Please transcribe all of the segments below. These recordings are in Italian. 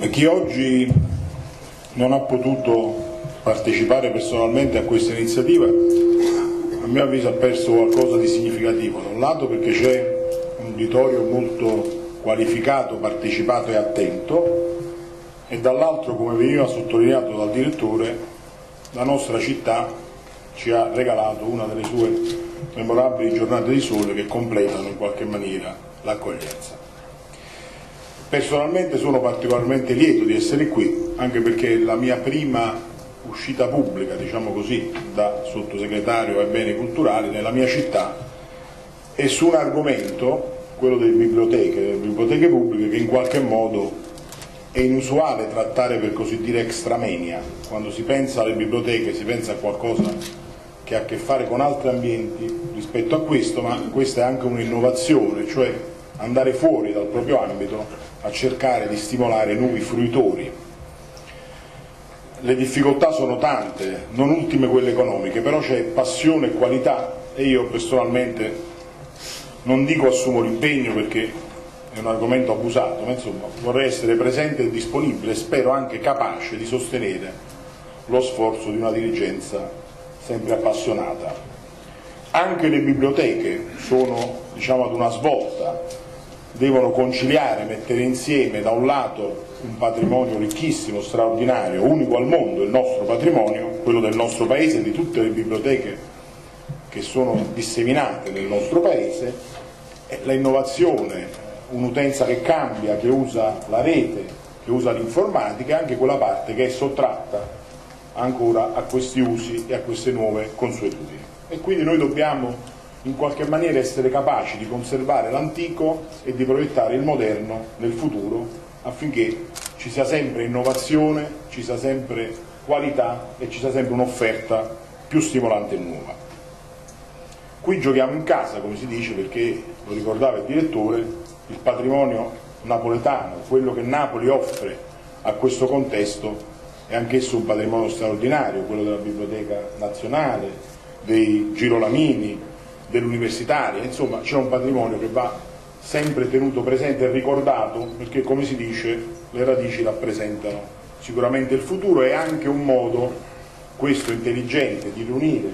E chi oggi non ha potuto partecipare personalmente a questa iniziativa, a mio avviso ha perso qualcosa di significativo, da un lato perché c'è un uditorio molto qualificato, partecipato e attento, e dall'altro, come veniva sottolineato dal direttore, la nostra città ci ha regalato una delle sue memorabili giornate di sole che completano in qualche maniera l'accoglienza. Personalmente sono particolarmente lieto di essere qui, anche perché la mia prima uscita pubblica, diciamo così, da sottosegretario ai beni culturali nella mia città è su un argomento, quello delle biblioteche, delle biblioteche pubbliche, che in qualche modo è inusuale trattare per così dire extramenia. Quando si pensa alle biblioteche si pensa a qualcosa che ha a che fare con altri ambienti rispetto a questo, ma questa è anche un'innovazione, cioè andare fuori dal proprio ambito a cercare di stimolare nuovi fruitori. Le difficoltà sono tante, non ultime quelle economiche, però c'è passione e qualità e io personalmente non dico assumo l'impegno perché è un argomento abusato, ma insomma vorrei essere presente e disponibile, spero anche capace di sostenere lo sforzo di una dirigenza sempre appassionata. Anche le biblioteche sono diciamo, ad una svolta, devono conciliare, mettere insieme da un lato un patrimonio ricchissimo, straordinario, unico al mondo, il nostro patrimonio, quello del nostro paese, di tutte le biblioteche che sono disseminate nel nostro paese, l'innovazione, un'utenza che cambia, che usa la rete, che usa l'informatica e anche quella parte che è sottratta ancora a questi usi e a queste nuove consuetudini. E quindi noi dobbiamo in qualche maniera essere capaci di conservare l'antico e di proiettare il moderno nel futuro affinché ci sia sempre innovazione, ci sia sempre qualità e ci sia sempre un'offerta più stimolante e nuova. Qui giochiamo in casa, come si dice, perché, lo ricordava il direttore, il patrimonio napoletano, quello che Napoli offre a questo contesto è anch'esso un patrimonio straordinario, quello della Biblioteca Nazionale, dei Girolamini, dell'universitaria, insomma c'è un patrimonio che va sempre tenuto presente e ricordato perché come si dice le radici rappresentano sicuramente il futuro. E anche un modo questo intelligente di riunire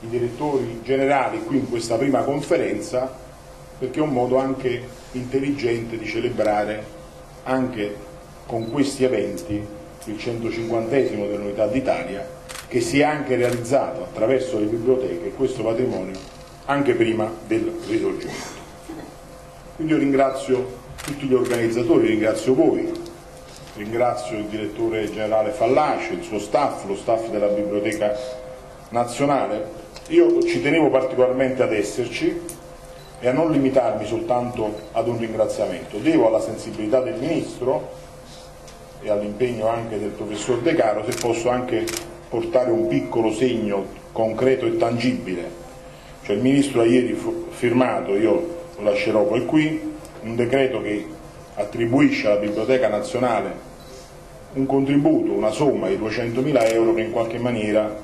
i direttori generali qui in questa prima conferenza perché è un modo anche intelligente di celebrare anche con questi eventi il 150 dell'Unità d'Italia che si è anche realizzato attraverso le biblioteche. Questo patrimonio anche prima del risorgimento. Quindi io ringrazio tutti gli organizzatori, ringrazio voi, ringrazio il direttore generale Fallace, il suo staff, lo staff della Biblioteca Nazionale. Io ci tenevo particolarmente ad esserci e a non limitarmi soltanto ad un ringraziamento. Devo alla sensibilità del Ministro e all'impegno anche del professor De Caro se posso anche portare un piccolo segno concreto e tangibile cioè il Ministro ha ieri firmato, io lo lascerò poi qui, un decreto che attribuisce alla Biblioteca Nazionale un contributo, una somma di 200.000 euro che in qualche maniera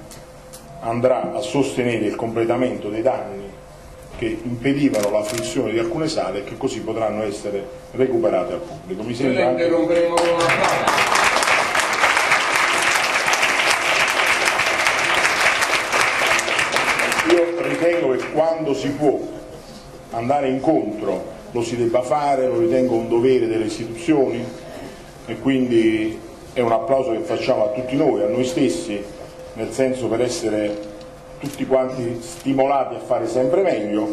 andrà a sostenere il completamento dei danni che impedivano la fruizione di alcune sale e che così potranno essere recuperate al pubblico. Mi sembra anche... ritengo che quando si può andare incontro lo si debba fare, lo ritengo un dovere delle istituzioni e quindi è un applauso che facciamo a tutti noi, a noi stessi, nel senso per essere tutti quanti stimolati a fare sempre meglio.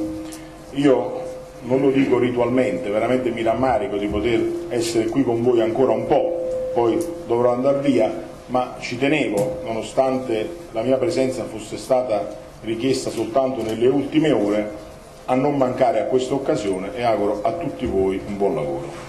Io non lo dico ritualmente, veramente mi rammarico di poter essere qui con voi ancora un po', poi dovrò andare via, ma ci tenevo, nonostante la mia presenza fosse stata richiesta soltanto nelle ultime ore, a non mancare a questa occasione e auguro a tutti voi un buon lavoro.